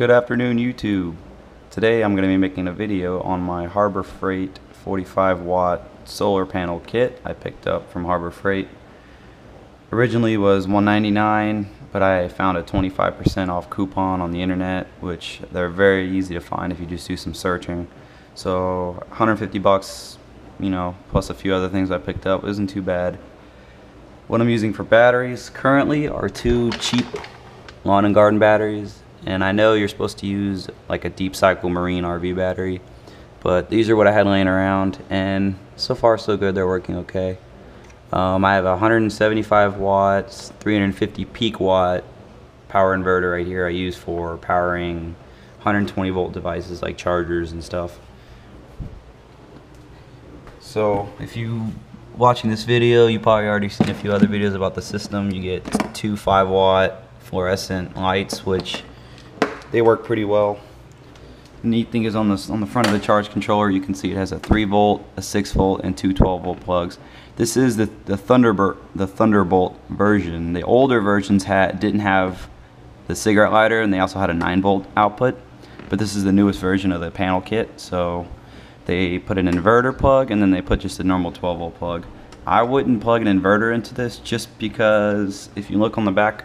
Good afternoon YouTube. Today I'm going to be making a video on my Harbor Freight 45 watt solar panel kit I picked up from Harbor Freight. Originally was 199 but I found a 25% off coupon on the internet which they're very easy to find if you just do some searching. So 150 bucks, you know, plus a few other things I picked up isn't too bad. What I'm using for batteries currently are two cheap lawn and garden batteries and I know you're supposed to use like a deep cycle marine RV battery but these are what I had laying around and so far so good. They're working okay. Um, I have a 175 watts 350 peak watt power inverter right here I use for powering 120 volt devices like chargers and stuff. So if you watching this video you probably already seen a few other videos about the system. You get two 5 watt fluorescent lights which they work pretty well. The neat thing is on the, on the front of the charge controller you can see it has a 3 volt, a 6 volt, and two 12 volt plugs. This is the, the, Thunderbird, the Thunderbolt version. The older versions had didn't have the cigarette lighter and they also had a 9 volt output but this is the newest version of the panel kit so they put an inverter plug and then they put just a normal 12 volt plug. I wouldn't plug an inverter into this just because if you look on the back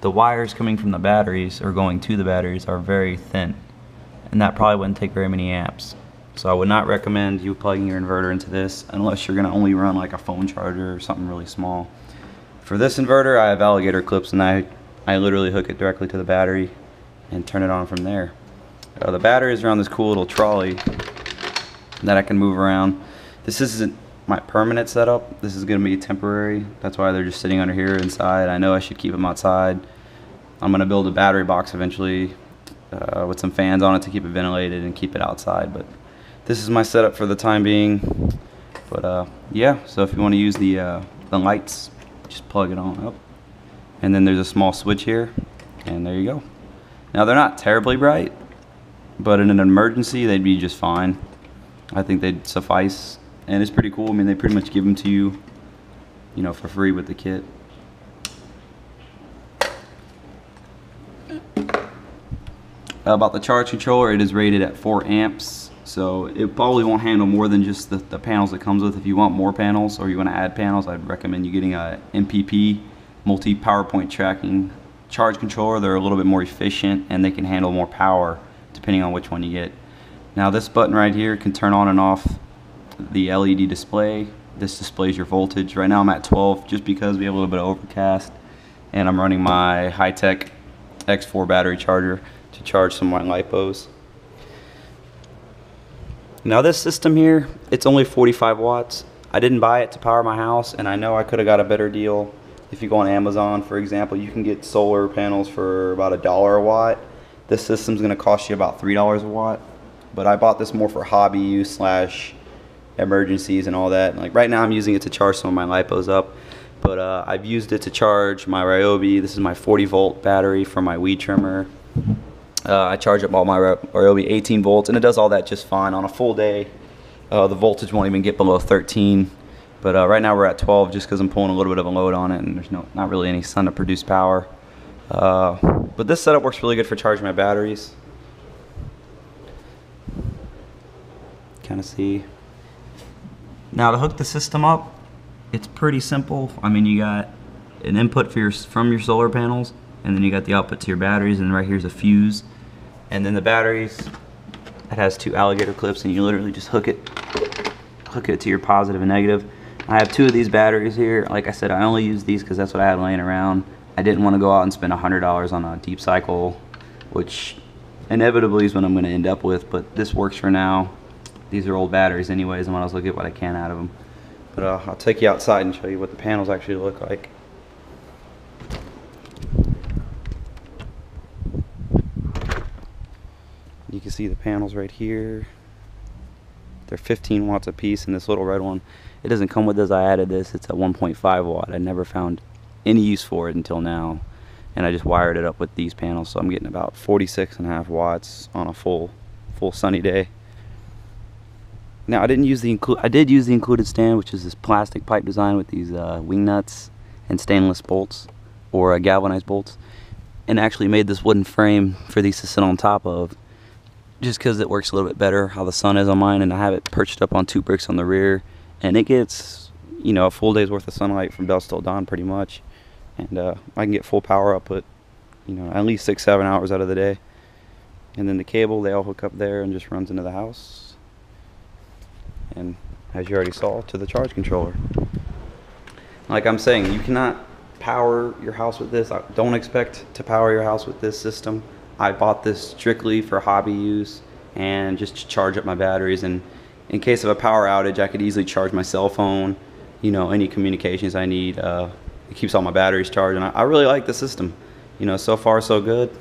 the wires coming from the batteries or going to the batteries are very thin. And that probably wouldn't take very many amps. So I would not recommend you plugging your inverter into this unless you're gonna only run like a phone charger or something really small. For this inverter I have alligator clips and I I literally hook it directly to the battery and turn it on from there. Uh, the batteries are on this cool little trolley that I can move around. This isn't my permanent setup. This is going to be temporary. That's why they're just sitting under here inside. I know I should keep them outside. I'm going to build a battery box eventually uh, with some fans on it to keep it ventilated and keep it outside. But this is my setup for the time being. But uh, yeah, so if you want to use the, uh, the lights, just plug it on up. And then there's a small switch here, and there you go. Now they're not terribly bright, but in an emergency they'd be just fine. I think they'd suffice and it's pretty cool. I mean, they pretty much give them to you, you know, for free with the kit. Uh, about the charge controller, it is rated at 4 amps, so it probably won't handle more than just the, the panels it comes with. If you want more panels or you want to add panels, I'd recommend you getting a MPP, multi power point tracking charge controller. They're a little bit more efficient and they can handle more power depending on which one you get. Now this button right here can turn on and off the LED display. This displays your voltage. Right now I'm at 12 just because we have a little bit of overcast and I'm running my Hitec X4 battery charger to charge some of my LiPos. Now this system here, it's only 45 watts. I didn't buy it to power my house and I know I could have got a better deal. If you go on Amazon, for example, you can get solar panels for about a dollar a watt. This system's gonna cost you about $3 a watt. But I bought this more for hobby use slash emergencies and all that. Like right now I'm using it to charge some of my LiPos up, but uh, I've used it to charge my Ryobi. This is my 40 volt battery for my weed trimmer. Uh, I charge up all my Ryobi 18 volts and it does all that just fine on a full day. Uh, the voltage won't even get below 13. But uh, right now we're at 12 just because I'm pulling a little bit of a load on it and there's no not really any sun to produce power. Uh, but this setup works really good for charging my batteries. Kind of see now to hook the system up, it's pretty simple. I mean, you got an input for your, from your solar panels, and then you got the output to your batteries, and right here's a fuse. And then the batteries, it has two alligator clips, and you literally just hook it, hook it to your positive and negative. I have two of these batteries here. Like I said, I only use these because that's what I had laying around. I didn't want to go out and spend $100 on a deep cycle, which inevitably is what I'm going to end up with, but this works for now. These are old batteries anyways, I might as well get what I can out of them. But uh, I'll take you outside and show you what the panels actually look like. You can see the panels right here. They're 15 watts a piece and this little red one, it doesn't come with this, I added this, it's at 1.5 watt. I never found any use for it until now. And I just wired it up with these panels, so I'm getting about 46 and a half watts on a full, full sunny day. Now I didn't use the include. I did use the included stand, which is this plastic pipe design with these uh, wing nuts and stainless bolts or uh, galvanized bolts. and actually made this wooden frame for these to sit on top of just because it works a little bit better how the sun is on mine and I have it perched up on two bricks on the rear and it gets you know a full day's worth of sunlight from dusk till dawn pretty much and uh, I can get full power output you know at least six seven hours out of the day and then the cable they all hook up there and just runs into the house and as you already saw to the charge controller. Like I'm saying you cannot power your house with this. I don't expect to power your house with this system. I bought this strictly for hobby use and just to charge up my batteries. And in case of a power outage I could easily charge my cell phone you know any communications I need uh, it keeps all my batteries charged. And I, I really like the system. You know so far so good.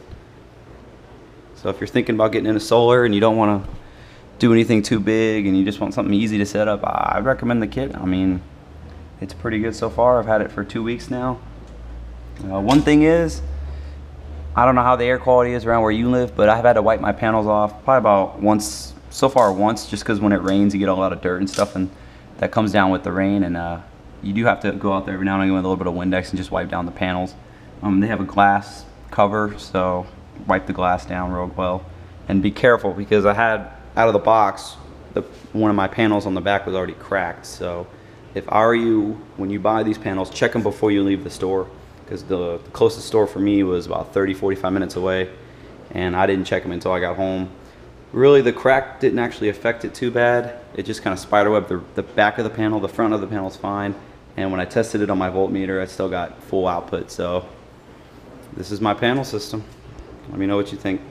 So if you're thinking about getting into solar and you don't want to do anything too big and you just want something easy to set up I'd recommend the kit I mean it's pretty good so far I've had it for two weeks now uh, one thing is I don't know how the air quality is around where you live, but I've had to wipe my panels off probably about once, so far once, just because when it rains you get a lot of dirt and stuff and that comes down with the rain and uh, you do have to go out there every now and again with a little bit of Windex and just wipe down the panels. Um, they have a glass cover, so wipe the glass down real well. And be careful because I had, out of the box, the, one of my panels on the back was already cracked. So if I were you, when you buy these panels, check them before you leave the store because the, closest store for me was about 30, 45 minutes away, and I didn't check them until I got home. Really, the crack didn't actually affect it too bad. It just kind of spiderwebbed the, the back of the panel. The front of the panel is fine, and when I tested it on my voltmeter, I still got full output. So this is my panel system. Let me know what you think.